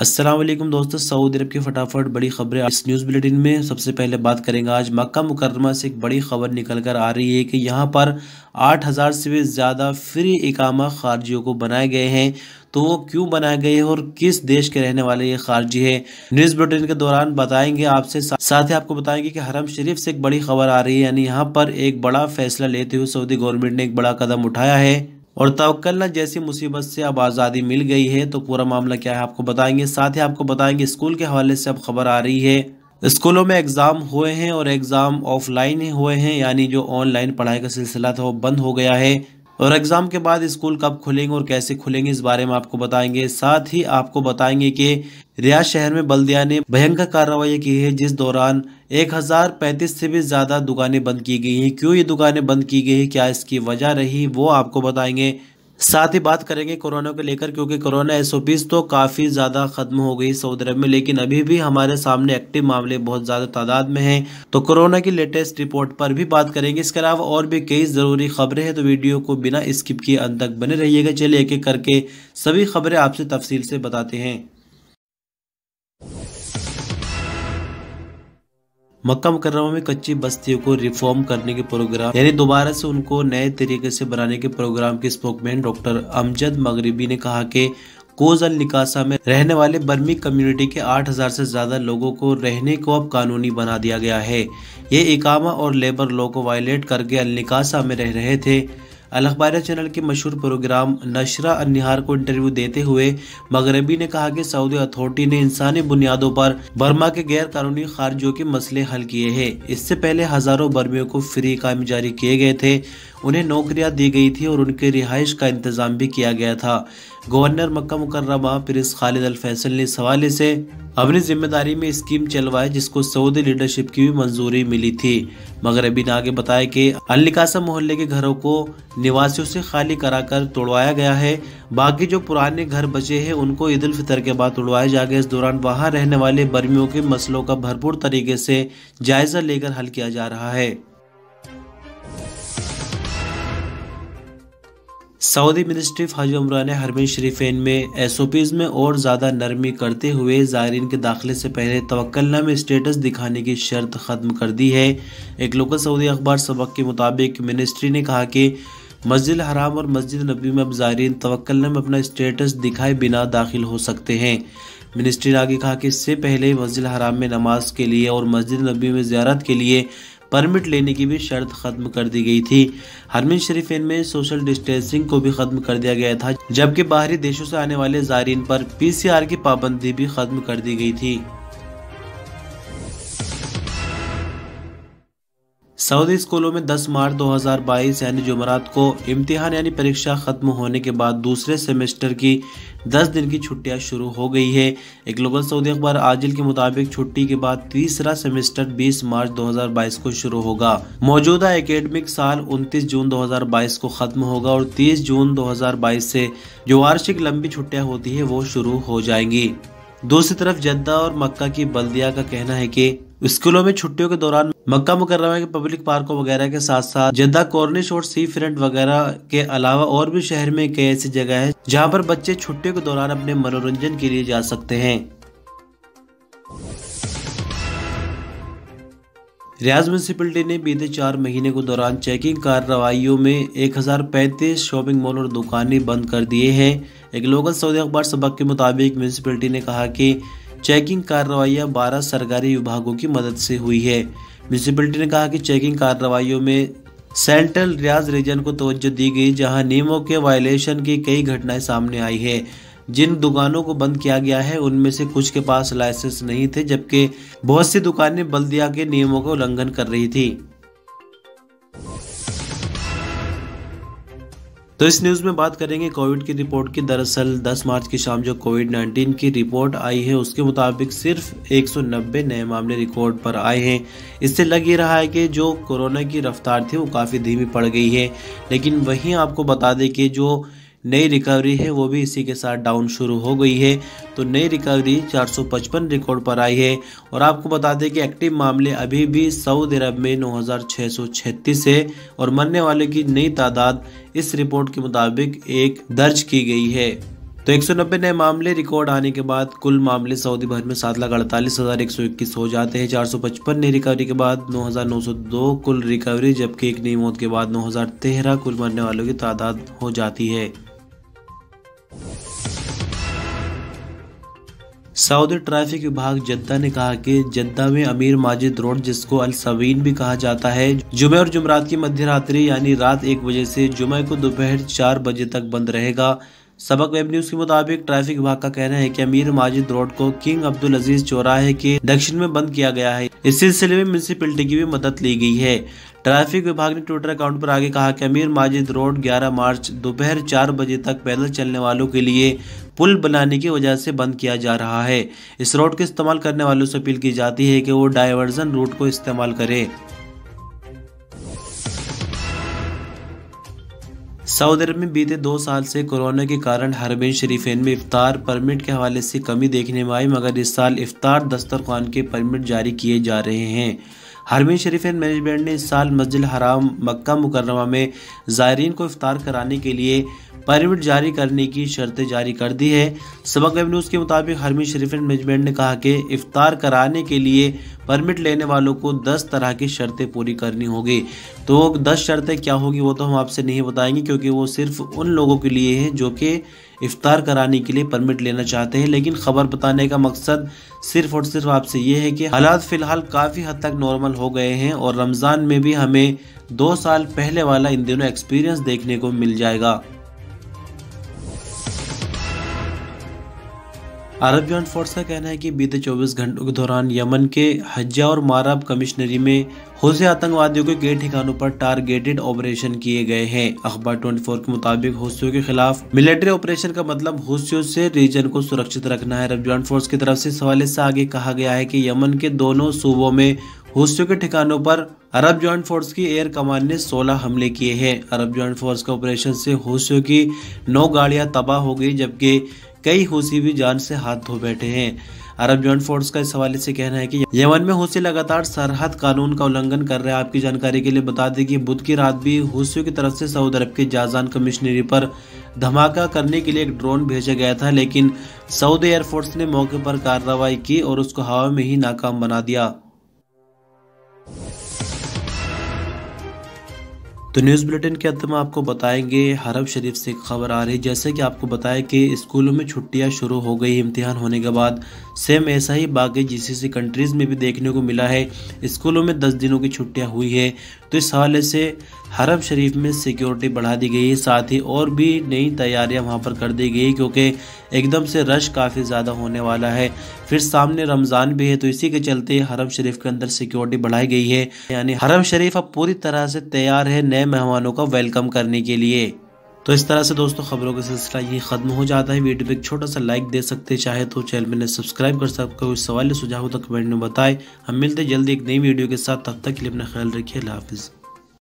वालेकुम दोस्तों, सऊदी अरब की फटाफट बड़ी खबरें। इस न्यूज़ बुलेटिन में सबसे पहले बात करेंगे आज मक्का मुकरमा से एक बड़ी खबर निकल कर आ रही है कि यहाँ पर 8000 से भी ज़्यादा फ्री इकामा खारजियों को बनाए गए हैं। तो वो क्यों बनाए गए हैं और किस देश के रहने वाले ये खारजी है? न्यूज़ बुलेटिन के दौरान बताएँगे आपसे साथ ही आपको बताएँगे कि हरम शरीफ से एक बड़ी खबर आ रही है। यानी यहाँ पर एक बड़ा फैसला लेते हुए सऊदी गवर्नमेंट ने एक बड़ा कदम उठाया है। और तवक्लना जैसी मुसीबत से अब आज़ादी मिल गई है तो पूरा मामला क्या है आपको बताएँगे। साथ ही आपको बताएँगे, स्कूल के हवाले से अब खबर आ रही है, स्कूलों में एग्ज़ाम हुए हैं और एग्ज़ाम ऑफलाइन ही हुए हैं, यानी जो ऑनलाइन पढ़ाई का सिलसिला था वो बंद हो गया है। और एग्ज़ाम के बाद स्कूल कब खुलेंगे और कैसे खुलेंगे इस बारे में आपको बताएँगे। साथ ही आपको बताएँगे कि रियाज शहर में बल्दिया ने भयंकर कार्रवाई की है, जिस दौरान एक हज़ार पैंतीस से भी ज़्यादा दुकानें बंद की गई हैं। क्यों ये दुकानें बंद की गई हैं? क्या इसकी वजह रही? वो आपको बताएँगे। साथ ही बात करेंगे कोरोना को लेकर, क्योंकि कोरोना एस तो काफ़ी ज़्यादा ख़त्म हो गई सऊदी अरब में, लेकिन अभी भी हमारे सामने एक्टिव मामले बहुत ज़्यादा तादाद में हैं। तो कोरोना की लेटेस्ट रिपोर्ट पर भी बात करेंगे। इसके अलावा और भी कई ज़रूरी खबरें हैं तो वीडियो को बिना स्किप किए अंत तक बने रहिएगा। चलिए एक एक करके सभी खबरें आपसे तफसील से बताते हैं। मक्का मुकर्रमा में कच्ची बस्तियों को रिफॉर्म करने के प्रोग्राम यानी दोबारा से उनको नए तरीके से बनाने के प्रोग्राम के स्पोकमैन डॉक्टर अमजद मगरबी ने कहा कि कोज अल निकासा में रहने वाले बर्मी कम्युनिटी के 8000 से ज़्यादा लोगों को रहने को अब कानूनी बना दिया गया है। ये इकामा और लेबर लॉ को वायलेट करके अल निकासा में रह रहे थे। अल अखबार चैनल के मशहूर प्रोग्राम नशरा निहार को इंटरव्यू देते हुए मगरबी ने कहा कि सऊदी अथॉरिटी ने इंसानी बुनियादों पर बर्मा के गैर कानूनी खारजों के मसले हल किए हैं। इससे पहले हज़ारों बर्मियों को फ्री काम जारी किए गए थे। उन्हें नौकरियाँ दी गई थी और उनके रिहाइश का इंतज़ाम भी किया गया था। गवर्नर मक्का मुकर्रमा प्रिंस खालिद अल फैसल ने इस हवाले से अपनी ज़िम्मेदारी में स्कीम चलवाई जिसको सऊदी लीडरशिप की भी मंजूरी मिली थी। मगर अभी ने आगे बताया कि अल्लिकासा मोहल्ले के घरों को निवासियों से खाली कराकर तोड़वाया गया है। बाकी जो पुराने घर बचे हैं, उनको ईद उल फितर के बाद तोड़वाए जाएँगे। इस दौरान वहाँ रहने वाले बर्मियों के मसलों का भरपूर तरीके से जायजा लेकर हल किया जा रहा है। सऊदी मिनिस्ट्री ऑफ़ हज उम्र ने हरमिन शरीफेन में एस ओ पीज में और ज़्यादा नरमी करते हुए ज़ायरीन के दाखिले से पहले तवक्लना में स्टेटस दिखाने की शर्त ख़त्म कर दी है। एक लोकल सऊदी अखबार सबक के मुताबिक मिनिस्ट्री ने कहा कि मस्जिद हराम और मस्जिद नबी में अब ज़ायरीन तवक्लना में अपना स्टेटस दिखाए बिना दाखिल हो सकते हैं। मिनिस्ट्री ने आगे कहा कि इससे पहले मस्जिद हराम में नमाज़ के लिए और मस्जिद नबी में ज्यारत के लिए परमिट लेने की भी शर्त खत्म कर दी गई थी। हरमिन शरीफेन में सोशल डिस्टेंसिंग को भी खत्म कर दिया गया था, जबकि बाहरी देशों से आने वाले जारीन पर पीसीआर की पाबंदी भी खत्म कर दी गई थी। सऊदी स्कूलों में 10 मार्च 2022 यानी जुमरात को इम्तिहान यानी परीक्षा खत्म होने के बाद दूसरे सेमेस्टर की 10 दिन की छुट्टियाँ शुरू हो गई है। एक ग्लोबल सऊदी अखबार आजिल के मुताबिक छुट्टी के बाद तीसरा सेमेस्टर 20 मार्च 2022 को शुरू होगा। मौजूदा एकेडमिक साल 29 जून 2022 को खत्म होगा और 30 जून 2022 से जो वार्षिक लंबी छुट्टियाँ होती है, वो शुरू हो जाएँगी। दूसरी तरफ़ जद्दा और मक्का की बल्दिया का कहना है कि स्कूलों में छुट्टियों के दौरान मक्का मुकर्रमा के पब्लिक पार्कों वगैरह के साथ साथ जद्दा कॉर्निश और सी फ्रंट वगैरह के अलावा और भी शहर में कई ऐसी जगह है जहाँ पर बच्चे छुट्टियों के दौरान अपने मनोरंजन के लिए जा सकते हैं। रियाज म्यूनसिपलिटी ने बीते चार महीने के दौरान चेकिंग कार्रवाइयों में 1035 शॉपिंग मॉल और दुकानें बंद कर दिए हैं। एक लोकल सऊदी अखबार सबक के मुताबिक म्यूनसिपलिटी ने कहा कि चेकिंग कार्रवाइयाँ बारह सरकारी विभागों की मदद से हुई है। म्यूनसिपलिटी ने कहा कि चेकिंग कार्रवाइयों में सेंट्रल रियाज रीजन को तवज्जो दी गई, जहाँ नियमों के वायलेशन की कई घटनाएँ सामने आई है। जिन दुकानों को बंद किया गया है, उनमें से कुछ के पास लाइसेंस नहीं थे, जबकि बहुत सी दुकानें बल्दिया के नियमों का उल्लंघन कर रही थी। तो इस न्यूज़ में बात करेंगे कोविड की रिपोर्ट की। दरअसल 10 मार्च की शाम जो कोविड 19 की रिपोर्ट आई है, उसके मुताबिक सिर्फ़ 190 नए मामले रिकॉर्ड पर आए हैं। इससे लग ही रहा है कि जो कोरोना की रफ्तार थी, वो काफ़ी धीमी पड़ गई है। लेकिन वहीं आपको बता दें कि जो नई रिकवरी है, वो भी इसी के साथ डाउन शुरू हो गई है। तो नई रिकवरी 455 रिकॉर्ड पर आई है और आपको बता दें कि एक्टिव मामले अभी भी सऊदी अरब में 9636 है और मरने वाले की नई तादाद इस रिपोर्ट के मुताबिक एक दर्ज की गई है। तो एक सौ नब्बे नए मामले रिकॉर्ड आने के बाद कुल मामले सऊदी भर में सात लाख अड़तालीस हज़ार एक सौ इक्कीस हो जाते हैं। चार सौ पचपन नई रिकवरी के बाद नौ हज़ार नौ सौ दो कुल रिकवरी जबकि एक नई मौत के बाद नौ हज़ार तेरह कुल मरने वालों की तादाद हो जाती है। सऊदी ट्रैफ़िक विभाग जद्दा ने कहा कि जद्दा में अमीर माजिद रोड, जिसको अल सवीन भी कहा जाता है, जुमे और जुमरात की मध्य रात्रि यानी रात एक बजे से जुमे को दोपहर चार बजे तक बंद रहेगा। सबक वेब न्यूज़ के मुताबिक, ट्रैफ़िक विभाग का कहना है कि अमीर माजिद रोड को किंग अब्दुल अज़ीज़ चौराहे के दक्षिण में बंद किया गया है। इस सिलसिले में म्यूनसिपलिटी की भी मदद ली गई है। ट्रैफ़िक विभाग ने ट्विटर अकाउंट पर आगे कहा कि अमीर माजिद रोड 11 मार्च दोपहर चार बजे तक पैदल चलने वालों के लिए पुल बनाने की वजह से बंद किया जा रहा है। इस रोड को इस्तेमाल करने वालों से अपील की जाती है कि वो डायवर्जन रूट को इस्तेमाल करें। सऊदी अरब में बीते दो साल से कोरोना के कारण हरबीन शरीफेन में इफ्तार परमिट के हवाले से कमी देखने में आई, मगर इस साल इफ्तार दस्तरखान के परमिट जारी किए जा रहे हैं। हरमीन शरीफेन मैनेजमेंट ने इस साल मस्जिद हराम मक्का मुकरमा में ज़ायरीन को इफ्तार कराने के लिए परमिट जारी करने की शर्तें जारी कर दी है। सबक न्यूज़ के मुताबिक हरमी शरीफ मैनेजमेंट ने कहा कि इफ्तार कराने के लिए परमिट लेने वालों को 10 तरह की शर्तें पूरी करनी होगी। तो 10 शर्तें क्या होगी वो तो हम आपसे नहीं बताएँगे, क्योंकि वो सिर्फ़ उन लोगों के लिए है जो कि इफ्तार कराने के लिए परमिट लेना चाहते हैं। लेकिन खबर बताने का मकसद सिर्फ़ और सिर्फ़ आपसे ये है कि हालात फ़िलहाल काफ़ी हद तक नॉर्मल हो गए हैं और रमज़ान में भी हमें दो साल पहले वाला इन दिनों एक्सपीरियंस देखने को मिल जाएगा। अरब जॉइंट फोर्स का कहना है कि बीते 24 घंटों के दौरान यमन के हज्जा और मारब कमिश्नरी में हौसे आतंकवादियों के कई ठिकानों पर टारगेटेड ऑपरेशन किए गए हैं। अखबार 24 के मुताबिक हौसियों के खिलाफ मिलिट्री ऑपरेशन का मतलब हौसियों से रीजन को सुरक्षित रखना है। अरब जॉइंट फोर्स की तरफ़ से सवाल से आगे कहा गया है कि यमन के दोनों सूबों में हौसियों के ठिकानों पर अरब जॉइंट फोर्स की एयर कमान ने 16 हमले किए हैं। अरब जॉइंट फोर्स के ऑपरेशन से हौसियों की नौ गाड़ियाँ तबाह हो गई, जबकि कई हूसी भी जान से हाथ धो बैठे हैं। अरब जॉइंट फोर्स का इस हवाले से कहना है कि यमन में हूसी लगातार सरहद कानून का उल्लंघन कर रहे हैं। आपकी जानकारी के लिए बता दें कि बुध की रात भी हूसियों की तरफ़ से सऊदी अरब के जाजान कमिश्नरी पर धमाका करने के लिए एक ड्रोन भेजा गया था, लेकिन सऊदी एयरफोर्स ने मौके पर कार्रवाई की और उसको हवा में ही नाकाम बना दिया। तो न्यूज़ बुलेटिन के अंत में आपको बताएँगे हरब शरीफ से खबर आ रही जैसे कि आपको बताया कि स्कूलों में छुट्टियाँ शुरू हो गई, इम्तिहान होने के बाद सेम ऐसा ही बाकी जीसीसी कंट्रीज़ में भी देखने को मिला है। स्कूलों में दस दिनों की छुट्टियाँ हुई है। तो इस हवाले से हरब शरीफ में सिक्योरिटी बढ़ा दी गई है। साथ ही और भी नई तैयारियाँ वहाँ पर कर दी गई क्योंकि एकदम से रश काफ़ी ज़्यादा होने वाला है। फिर सामने रमज़ान भी है तो इसी के चलते हरम शरीफ के अंदर सिक्योरिटी बढ़ाई गई है। यानी हरम शरीफ अब पूरी तरह से तैयार है नए मेहमानों का वेलकम करने के लिए। तो इस तरह से दोस्तों खबरों का सिलसिला ये खत्म हो जाता है। वीडियो पे एक छोटा सा लाइक दे सकते चाहे तो चैनल में सब्सक्राइब कर सकते हो। सवाल सुझाव तो कमेंट में बताएँ। हम मिलते जल्दी एक नई वीडियो के साथ। तब तक के लिए अपना ख्याल रखिए। हाफिज़।